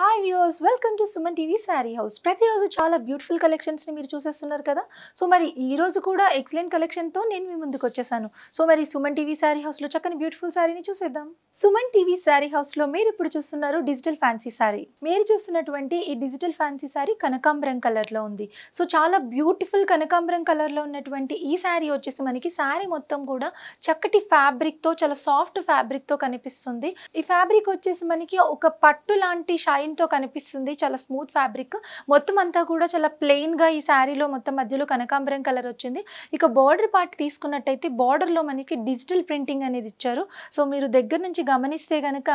Hi viewers welcome to Suman TV sari house ప్రతిరోజు చాలా beautiful కలెక్షన్స్ని మీరు చూసేస్తున్నారు కదా? సో మరి ఈ రోజు కూడా ఎక్సలెంట్ కలెక్షన్తో నేను మీ ముందుకు వచ్చేసాను. సో మరి సుమన్ టీవీ శారీ హౌస్లో చక్కని బ్యూటిఫుల్ శారీని చూసేద్దాం. సుమన్ టీవీ శారీ హౌస్లో మీరు ఇప్పుడు చూస్తున్నారు? Digital fancy sari. మీరు చూస్తున్నటువంటి ఈ డిజిటల్ ఫ్యాన్సీ శారీ కనకాంబరం కలర్లో ఉంది. సో చాలా బ్యూటిఫుల్ కనకాంబరం కలర్లో ఉన్నటువంటి ఈ శారీ వచ్చేసి మనకి శారీ మొత్తం కూడా చక్కటి ఫ్యాబ్రిక్తో చాలా సాఫ్ట్ ఫ్యాబ్రిక్తో కనిపిస్తుంది. ఈ ఫ్యాబ్రిక్ వచ్చేసి మనకి ఒక పట్టు లాంటి షైన్తో కనిపిస్తుంది. చాలా స్మూత్ ఫ్యాబ్రిక్. మొత్తం అంతా కూడా చాలా ప్లెయిన్గా ఈ శారీలో మొత్తం మధ్యలో కనకాంబరం కలర్ వచ్చింది. ఇక బార్డర్ పార్ట్ తీసుకున్నట్టయితే బార్డర్లో మనకి డిజిటల్ ప్రింటింగ్ అనేది ఇచ్చారు. సో మీరు దగ్గర నుంచి గమనిస్తే కనుక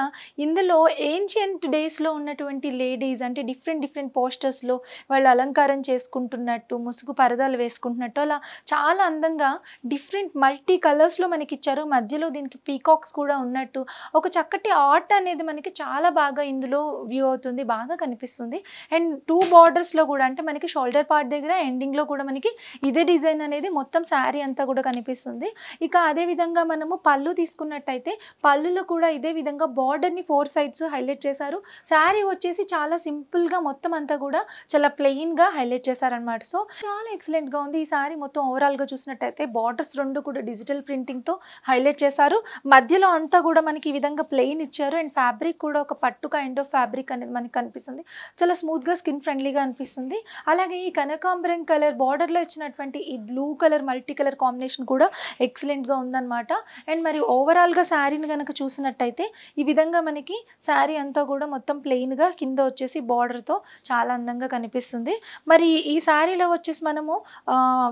ఇందులో ఏన్షియంట్ డేస్లో ఉన్నటువంటి లేడీస్ అంటే డిఫరెంట్ డిఫరెంట్ పోస్టర్స్లో వాళ్ళు అలంకారం చేసుకుంటున్నట్టు ముసుగు పరదాలు వేసుకుంటున్నట్టు అలా చాలా అందంగా డిఫరెంట్ మల్టీ కలర్స్లో మనకి ఇచ్చారు మధ్యలో దీనికి పీకాక్స్ కూడా ఉన్నట్టు ఒక చక్కటి ఆర్ట్ అనేది మనకి చాలా బాగా ఇందులో వ్యూ అవుతుంది బాగా కనిపిస్తుంది. అండ్ టూ బార్డర్స్లో కూడా అంటే మనకి షోల్డర్ పార్ట్ దగ్గర ఎండింగ్లో కూడా మనకి ఇదే డిజైన్ అనేది మొత్తం శారీ అంతా కూడా కనిపిస్తుంది. ఇక అదే విధంగా మనము పళ్ళు తీసుకున్నట్టయితే పళ్ళులో కూడా ఇదే విధంగా బార్డర్ని ఫోర్ సైడ్స్ హైలైట్ చేశారు. శారీ వచ్చేసి చాలా సింపుల్గా మొత్తం అంతా కూడా చాలా ప్లెయిన్గా హైలైట్ చేశారనమాట సో చాలా ఎక్సలెంట్గా ఉంది ఈ శారీ మొత్తం ఓవరాల్గా చూసినట్టయితే. బార్డర్స్ రెండు కూడా డిజిటల్ ప్రింటింగ్తో హైలైట్ చేశారు. మధ్యలో అంతా కూడా మనకి ఈ విధంగా ప్లెయిన్ ఇచ్చారు. అండ్ ఫ్యాబ్రిక్ కూడా ఒక పట్టు కైండ్ ఆఫ్ ఫ్యాబ్రిక్ అనేది మనకి కనిపిస్తుంది. చాలా స్మూత్గా స్కిన్ ఫ్రెండ్లీగా అనిపిస్తుంది. అలాగే ఈ కనకాంబరం కలర్ బార్డర్లో ఇచ్చినటువంటి ఈ blue colour multi colour combination కూడా ఎక్సలెంట్గా ఉందన్నమాట. అండ్ మరి ఓవరాల్గా శారీని కనుక చూసినట్టయితే ఈ విధంగా మనకి శారీ అంతా కూడా మొత్తం ప్లెయిన్గా కింద వచ్చేసి బార్డర్తో చాలా అందంగా కనిపిస్తుంది. మరి ఈ శారీలో వచ్చేసి మనము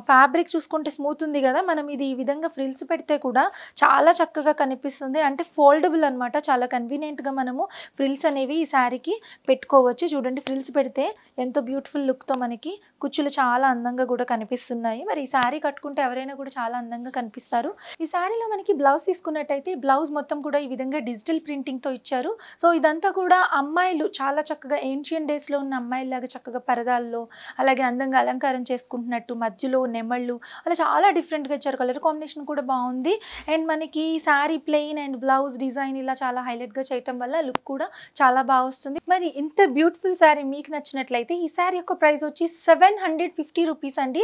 ఫ్యాబ్రిక్ చూసుకుంటే స్మూత్ ఉంది కదా మనం ఇది ఈ విధంగా ఫ్రిల్స్ పెడితే కూడా చాలా చక్కగా కనిపిస్తుంది. అంటే ఫోల్డబుల్ అనమాట చాలా కన్వీనియంట్గా మనము ఫ్రిల్స్ అనేవి ఈ శారీకి పెట్టుకోవచ్చు. చూడండి ఫ్రిల్స్ పెడితే ఎంతో బ్యూటిఫుల్ లుక్తో మనకి కుచ్చులు చాలా అందంగా కూడా కనిపిస్తున్నాయి. మరి ఈ శారీ కట్టుకుంటే ఎవరైనా కూడా చాలా అందంగా కనిపిస్తారు. ఈ శారీలో మనకి బ్లౌజ్ తీసుకున్నట్టయితే బ్లౌజ్ మొత్తం కూడా ఈ విధంగా డిజిటల్ ప్రింటింగ్తో ఇచ్చారు. సో ఇదంతా కూడా అమ్మాయిలు చాలా చక్కగా ఏన్షియన్ డేస్లో ఉన్న అమ్మాయిలాగా చక్కగా పరదాల్లో అలాగే అందంగా అలంకారం చేసుకుంటున్నట్టు మధ్యలో నెమళ్ళు అలా చాలా డిఫరెంట్గా ఇచ్చారు. కలర్ కాంబినేషన్ కూడా బాగుంది. అండ్ మనకి sari plain and blouse design ఇలా చాలా హైలైట్గా చేయటం వల్ల లుక్ కూడా చాలా బాగా వస్తుంది. మరి ఇంత బ్యూటిఫుల్ శారీ మీకు నచ్చినట్లయితే ఈ శారీ యొక్క ప్రైస్ వచ్చి సెవెన్ హండ్రెడ్ ఫిఫ్టీ రూపీస్ అండి.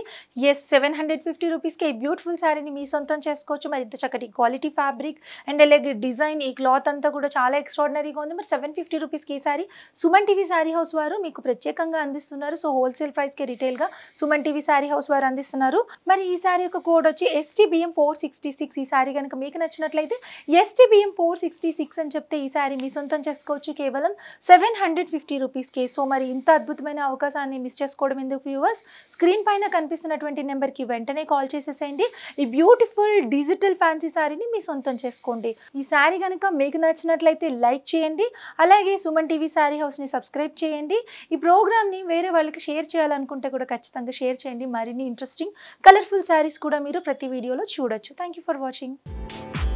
ఎస్ సెవెన్ హండ్రెడ్ ఫిఫ్టీ రూపీస్కి ఈ బ్యూటిఫుల్ శారీని మీ సొంతం చేసుకోవచ్చు. మరి ఇంత చక్కటి క్వాలిటీ ఫ్యాబ్రిక్ అండ్ అలాగే డిజైన్ ఈ క్లాత్ అంతా కూడా చాలా ఎక్స్ట్రాడినరీగా ఉంది. మరి సెవెన్ ఫిఫ్టీ రూపీస్కి ఈ sorry Suman TV sari house వారు మీకు ప్రత్యేకంగా అందిస్తున్నారు. సో హోల్సేల్ ప్రైస్కి రిటైల్గా సుమన్ టీవీ శారీ హౌస్ వారు అందిస్తున్నారు. మరి ఈ సారీ యొక్క కోడ్ వచ్చి ఎస్టీబిఎం ఫోర్ సిక్స్టీ సిక్స్ ఈ సారీ కనుక మీకు నచ్చినట్లయితే ఎస్టీబిఎం ఫోర్ సిక్స్టీ సిక్స్ అని చెప్తే ఈ సారీ మీ సొంతం చేసుకోవచ్చు. కేవలం సెవెన్ హండ్రెడ్ ఫిఫ్టీ రూపీస్కి సో మరి ఇంత అద్భుతమైన అవకాశాన్ని మిస్ చేసుకోవడం ఎందుకు వ్యూవర్స్ స్క్రీన్ పైన కనిపిస్తున్నటువంటి నెంబర్కి వెంటనే కాల్ చేసేసేయండి. ఈ బ్యూటిఫుల్ డిజిటల్ ఫ్యాన్సీ శారీని మీ సొంతం చేసుకోండి. ఈ శారీ కనుక మీకు నచ్చినట్లయితే లైక్ చేయండి. అలాగే సుమన్ టీవీ సారీ హౌస్ని సబ్స్క్రైబ్ చేయండి. ఈ ప్రోగ్రామ్ని వేరే వాళ్ళకి షేర్ చేయాలనుకుంటే కూడా ఖచ్చితంగా షేర్ చేయండి. మరిన్ని ఇంట్రెస్టింగ్ కలర్ఫుల్ శారీస్ కూడా మీరు ప్రతి వీడియోలో చూడొచ్చు. Thank you for watching